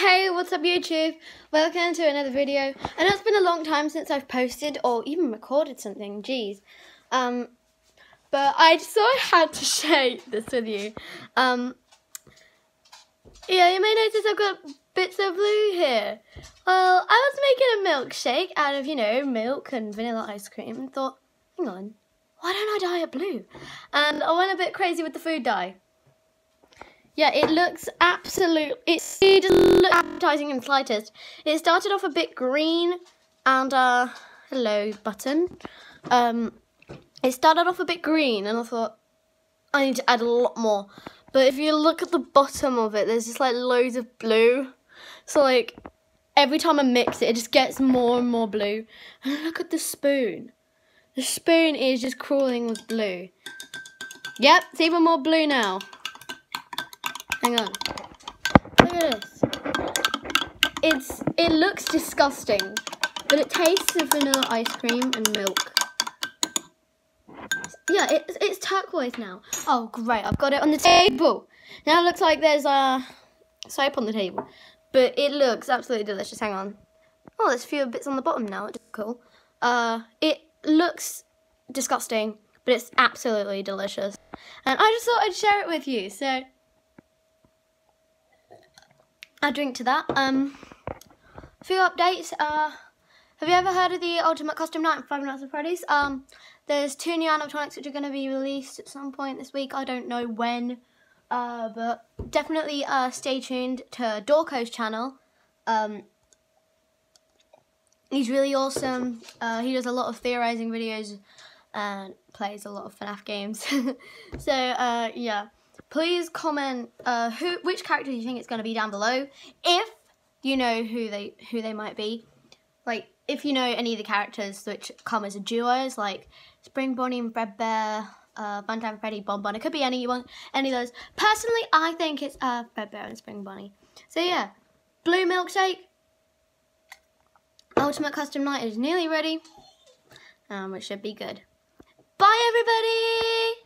Hey, what's up YouTube? Welcome to another video. I know it's been a long time since I've posted or even recorded something, jeez. Um, but I just thought I had to share this with you. Um, yeah, you may notice I've got bits of blue here. Well, I was making a milkshake out of, you know, milk and vanilla ice cream and thought, hang on, why don't I dye it blue? And I went a bit crazy with the food dye. Yeah, it looks absolute. It, doesn't look appetizing in the slightest. It started off a bit green, and uh, hello button. Um, it started off a bit green, and I thought I need to add a lot more. But if you look at the bottom of it, there's just like loads of blue. So like every time I mix it, it just gets more and more blue. And look at the spoon. The spoon is just crawling with blue. Yep, it's even more blue now. Hang on. Look at this. It's it looks disgusting, but it tastes of vanilla ice cream and milk. Yeah, it's it's turquoise now. Oh great, I've got it on the table. Now it looks like there's a soap on the table, but it looks absolutely delicious. Hang on. Oh, there's a few bits on the bottom now. It's cool. Uh, it looks disgusting, but it's absolutely delicious. And I just thought I'd share it with you. So I drink to that. Um, a few updates. Uh, have you ever heard of the Ultimate Custom Night Five Nights at Freddy's? Um, there's two new animatronics which are going to be released at some point this week. I don't know when, uh, but definitely uh, stay tuned to Dawko's channel. Um, he's really awesome. Uh, he does a lot of theorizing videos and plays a lot of FNAF games. so, uh, yeah please comment uh, who which character you think it's going to be down below. If you know who they who they might be, like if you know any of the characters which come as a duos, like Spring Bonnie and Fredbear, uh, Funtime Freddy, Bonbon. It could be any anyone, any of those. Personally, I think it's uh, Fredbear and Spring Bonnie. So yeah, blue milkshake. Ultimate Custom Night is nearly ready. Um, it should be good. Bye, everybody!